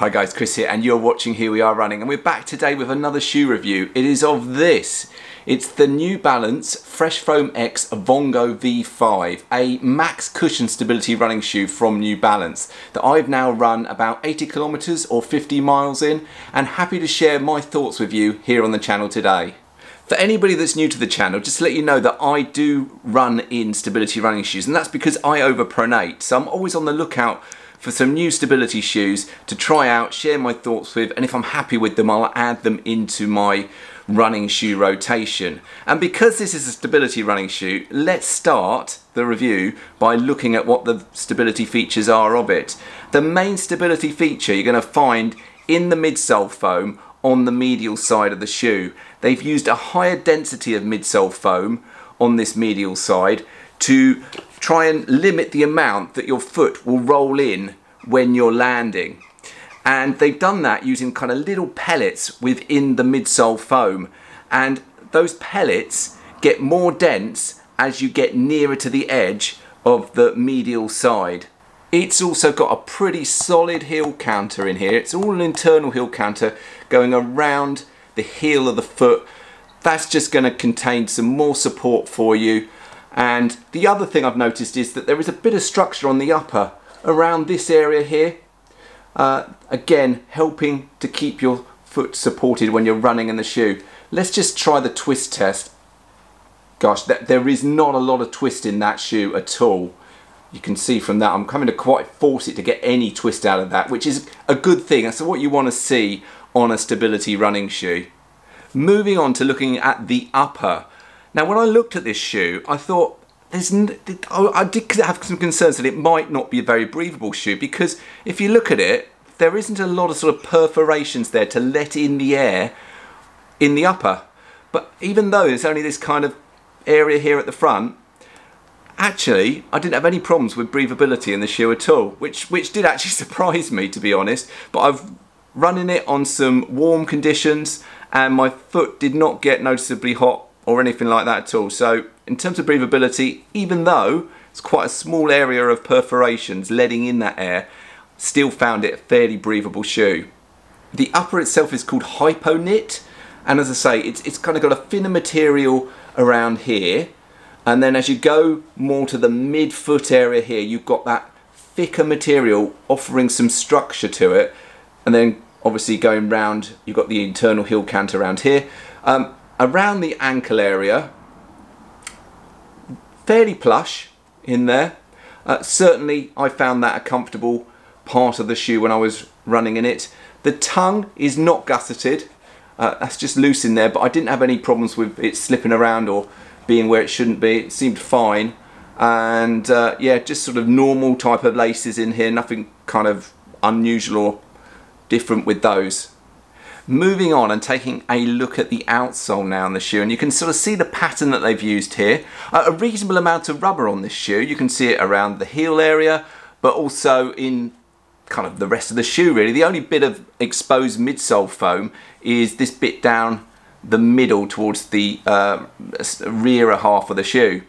Hi guys, Chris here and you're watching Here We Are Running and we're back today with another shoe review. It is of this. It's the New Balance Fresh Foam X Vongo V5, a max cushion stability running shoe from New Balance that I've now run about 80 kilometers or 50 miles in and happy to share my thoughts with you here on the channel today. For anybody that's new to the channel, just to let you know that I do run in stability running shoes and that's because I overpronate. So I'm always on the lookout for some new stability shoes to try out, share my thoughts with, and if I'm happy with them, I'll add them into my running shoe rotation. And because this is a stability running shoe, let's start the review by looking at what the stability features are of it. The main stability feature you're going to find in the midsole foam on the medial side of the shoe. They've used a higher density of midsole foam on this medial side to try and limit the amount that your foot will roll in when you're landing. And they've done that using kind of little pellets within the midsole foam. And those pellets get more dense as you get nearer to the edge of the medial side. It's also got a pretty solid heel counter in here. It's all an internal heel counter going around the heel of the foot. That's just going to contain some more support for you and the other thing I've noticed is that there is a bit of structure on the upper around this area here. Uh, again, helping to keep your foot supported when you're running in the shoe. Let's just try the twist test. Gosh, there is not a lot of twist in that shoe at all. You can see from that, I'm coming to quite force it to get any twist out of that, which is a good thing. That's what you want to see on a stability running shoe. Moving on to looking at the upper. Now when I looked at this shoe, I thought, there's oh, I did have some concerns that it might not be a very breathable shoe because if you look at it, there isn't a lot of sort of perforations there to let in the air in the upper. But even though there's only this kind of area here at the front, actually I didn't have any problems with breathability in the shoe at all, which, which did actually surprise me to be honest. But I've run in it on some warm conditions and my foot did not get noticeably hot or anything like that at all. So in terms of breathability, even though it's quite a small area of perforations letting in that air, still found it a fairly breathable shoe. The upper itself is called Hypo Knit, and as I say, it's, it's kind of got a thinner material around here, and then as you go more to the mid-foot area here, you've got that thicker material offering some structure to it, and then obviously going round, you've got the internal heel cant around here. Um, around the ankle area fairly plush in there. Uh, certainly I found that a comfortable part of the shoe when I was running in it. The tongue is not gusseted. Uh, that's just loose in there but I didn't have any problems with it slipping around or being where it shouldn't be. It seemed fine. And uh, yeah just sort of normal type of laces in here. Nothing kind of unusual or different with those Moving on and taking a look at the outsole now on the shoe and you can sort of see the pattern that they've used here. Uh, a reasonable amount of rubber on this shoe. You can see it around the heel area but also in kind of the rest of the shoe really. The only bit of exposed midsole foam is this bit down the middle towards the uh, rear half of the shoe.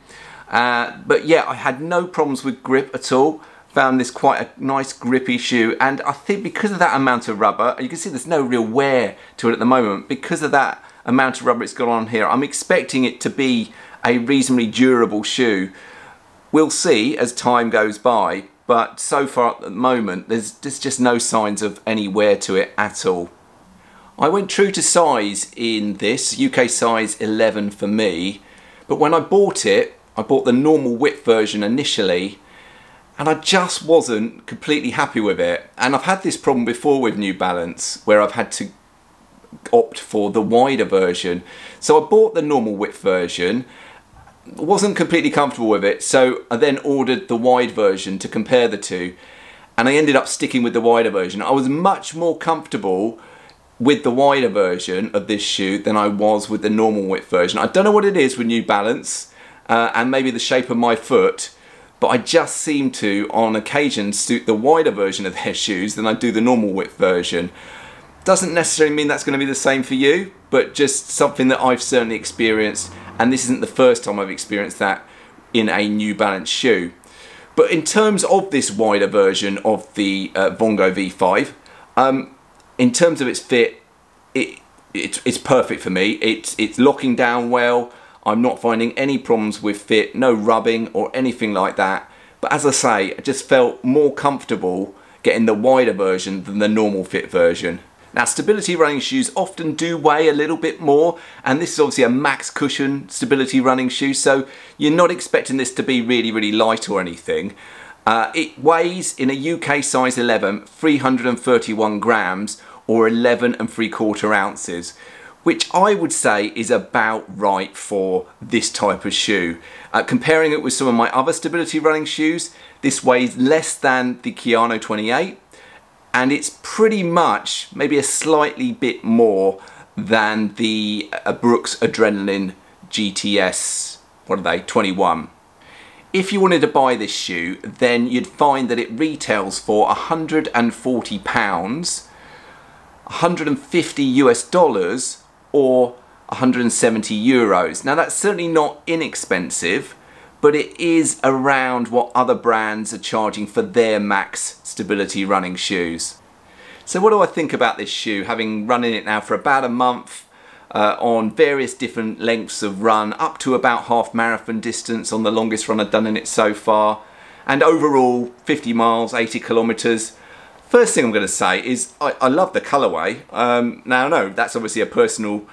Uh, but yeah, I had no problems with grip at all found this quite a nice grippy shoe and I think because of that amount of rubber, you can see there's no real wear to it at the moment, because of that amount of rubber it's got on here, I'm expecting it to be a reasonably durable shoe. We'll see as time goes by, but so far at the moment there's, there's just no signs of any wear to it at all. I went true to size in this, UK size 11 for me, but when I bought it, I bought the normal width version initially and I just wasn't completely happy with it. And I've had this problem before with New Balance where I've had to opt for the wider version. So I bought the normal width version, wasn't completely comfortable with it, so I then ordered the wide version to compare the two, and I ended up sticking with the wider version. I was much more comfortable with the wider version of this shoe than I was with the normal width version. I don't know what it is with New Balance, uh, and maybe the shape of my foot, but I just seem to, on occasion, suit the wider version of their shoes than I do the normal width version. Doesn't necessarily mean that's going to be the same for you, but just something that I've certainly experienced, and this isn't the first time I've experienced that in a New Balance shoe. But in terms of this wider version of the uh, Vongo V5, Um, in terms of its fit, it, it, it's perfect for me. It's, it's locking down well. I'm not finding any problems with fit, no rubbing or anything like that. But as I say, I just felt more comfortable getting the wider version than the normal fit version. Now stability running shoes often do weigh a little bit more and this is obviously a max cushion stability running shoe so you're not expecting this to be really really light or anything. Uh, it weighs in a UK size 11 331 grams or 11 and 3 quarter ounces which I would say is about right for this type of shoe. Uh, comparing it with some of my other stability running shoes, this weighs less than the Kayano 28 and it's pretty much maybe a slightly bit more than the uh, Brooks Adrenaline GTS, what are they, 21. If you wanted to buy this shoe, then you'd find that it retails for 140 pounds, 150 US dollars, or 170 euros. Now that's certainly not inexpensive, but it is around what other brands are charging for their max stability running shoes. So what do I think about this shoe, having run in it now for about a month, uh, on various different lengths of run, up to about half marathon distance on the longest run I've done in it so far, and overall 50 miles, 80 kilometres. First thing I'm going to say is I, I love the colourway. Um, now, no, that's obviously a personal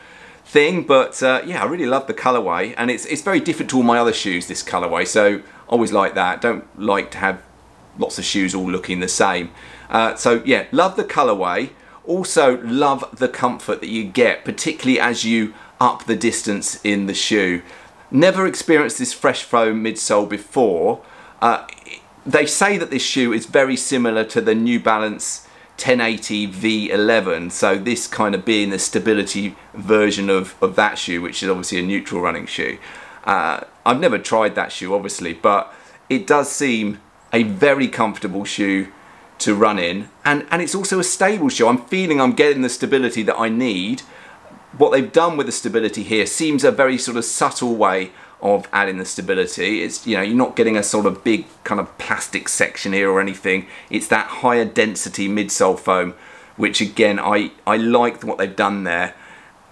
thing, but uh, yeah, I really love the colorway, and it's it's very different to all my other shoes. This colorway, so always like that. Don't like to have lots of shoes all looking the same. Uh, so yeah, love the colorway. Also love the comfort that you get, particularly as you up the distance in the shoe. Never experienced this fresh foam midsole before. Uh, they say that this shoe is very similar to the New Balance 1080 V11 so this kind of being the stability version of, of that shoe which is obviously a neutral running shoe. Uh, I've never tried that shoe obviously but it does seem a very comfortable shoe to run in and and it's also a stable shoe. I'm feeling I'm getting the stability that I need. What they've done with the stability here seems a very sort of subtle way of adding the stability. It's, you know, you're not getting a sort of big kind of plastic section here or anything. It's that higher density midsole foam, which again, I, I like what they've done there.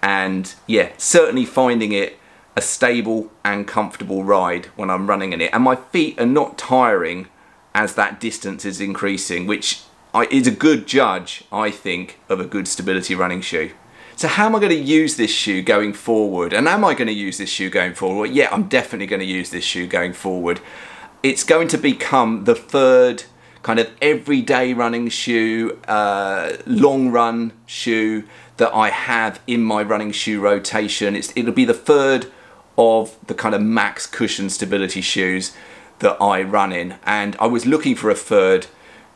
And yeah, certainly finding it a stable and comfortable ride when I'm running in it. And my feet are not tiring as that distance is increasing, which is a good judge, I think, of a good stability running shoe. So how am I going to use this shoe going forward? And am I going to use this shoe going forward? Yeah, I'm definitely going to use this shoe going forward. It's going to become the third kind of everyday running shoe, uh, long run shoe that I have in my running shoe rotation. It's, it'll be the third of the kind of max cushion stability shoes that I run in. And I was looking for a third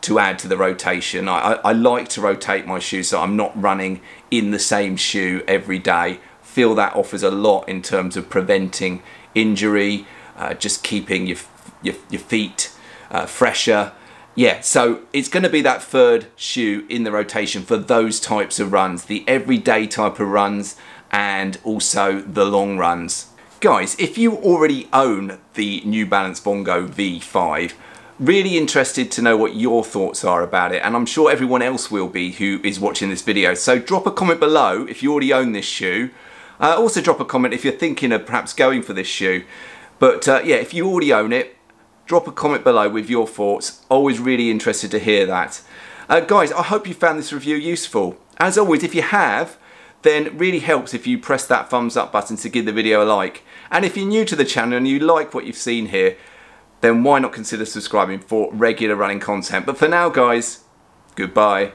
to add to the rotation. I, I, I, like to rotate my shoes so I'm not running in the same shoe every day. Feel that offers a lot in terms of preventing injury, uh, just keeping your, your, your feet uh, fresher. Yeah, so it's going to be that third shoe in the rotation for those types of runs, the everyday type of runs and also the long runs. Guys, if you already own the New Balance Vongo V5, Really interested to know what your thoughts are about it and I'm sure everyone else will be who is watching this video. So drop a comment below if you already own this shoe. Uh, also drop a comment if you're thinking of perhaps going for this shoe. But uh, yeah, if you already own it, drop a comment below with your thoughts. Always really interested to hear that. Uh, guys, I hope you found this review useful. As always, if you have, then really helps if you press that thumbs up button to give the video a like. And if you're new to the channel and you like what you've seen here, then why not consider subscribing for regular running content. But for now, guys, goodbye.